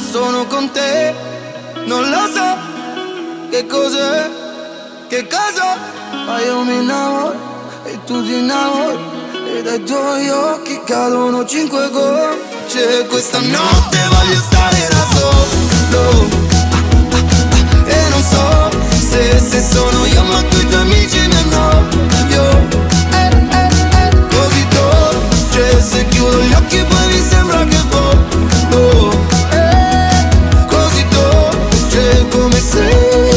sono con te. Non lo so che cos'è, che cosa Ma io mi innamoro e tu ti innamori. E dai tuoi occhi cadono cinque gocce. Questa notte voglio stare me say